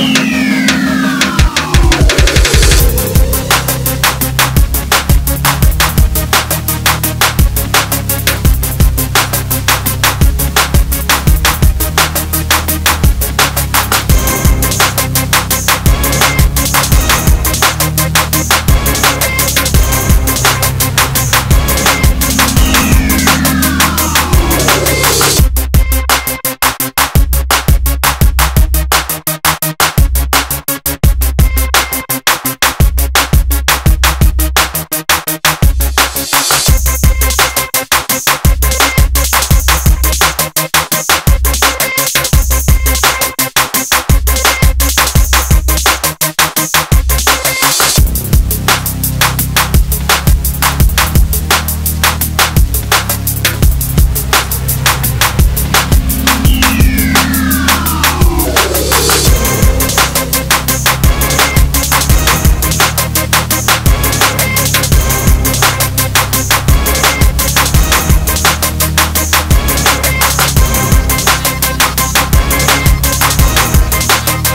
Musik